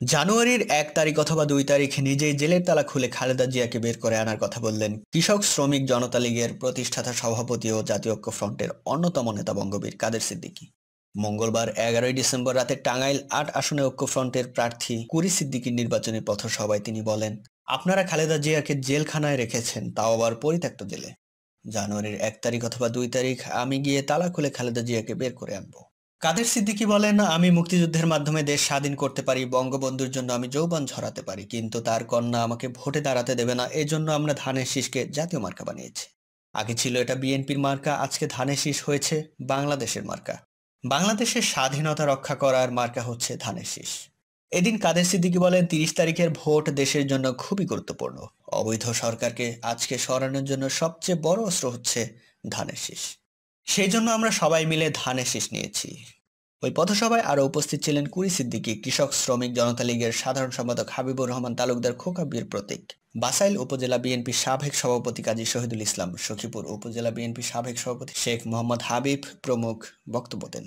জানুয়ারির এক তারিখ অথবা দুই তারিখ নিজেই জেলের তালা খুলে খালেদা জিয়াকে বের করে আনার কথা বললেন কৃষক, শ্রমিক, জনতা লীগের প্রতিষ্ঠাতা, সভাপতি ও জাতীয় ঐক্য ফ্রন্টের অন্যতম নেতা বঙ্গবীর কাদের সিদ্দিকী। মঙ্গলবার এগারোই ডিসেম্বর রাতে টাঙ্গাইল আট আসনে ঐক্য ফ্রন্টের প্রার্থী কুরি সিদ্দিকীর নির্বাচনী পথসভায় তিনি বলেন, আপনারা খালেদা জিয়াকে জেলখানায় রেখেছেন, তাও আবার পরিত্যক্ত জেলে। জানুয়ারির এক তারিখ অথবা দুই তারিখ আমি গিয়ে তালা খুলে খালেদা জিয়াকে বের করে আনব। কাদের সিদ্দিকী বলেন, আমি মুক্তিযুদ্ধের মাধ্যমে দেশ স্বাধীন করতে পারি, বঙ্গবন্ধুর জন্য আমি যৌবন ঝরাতে পারি, কিন্তু তার কন্যা আমাকে ভোটে দাঁড়াতে দেবে না এজন্য আমরা ধানের শীষকে জাতীয় মার্কা বানিয়েছি। আগে ছিল এটা বিএনপির মার্কা, আজকে ধানের শীষ হয়েছে বাংলাদেশের মার্কা। বাংলাদেশের স্বাধীনতা রক্ষা করার মার্কা হচ্ছে ধানের শীষ। এদিন কাদের সিদ্দিকী বলেন, তিরিশ তারিখের ভোট দেশের জন্য খুবই গুরুত্বপূর্ণ। অবৈধ সরকারকে আজকে সরানোর জন্য সবচেয়ে বড় অস্ত্র হচ্ছে ধানের শীষ। সেই জন্য আমরা সবাই মিলে ধানের শীষ নিয়েছি। ওই পথসভায় আরও উপস্থিত ছিলেন কুড়ি সিদ্দিকী, কৃষক, শ্রমিক, জনতা লীগের সাধারণ সম্পাদক হাবিবুর রহমান, তালুকদার খোকা বীর প্রতীক, বাসাইল উপজেলা বিএনপির সাবেক সভাপতি কাজী শহীদুল ইসলাম, সখীপুর উপজেলা বিএনপির সাবেক সভাপতি শেখ মোহাম্মদ হাবিব প্রমুখ বক্তব্য দেন।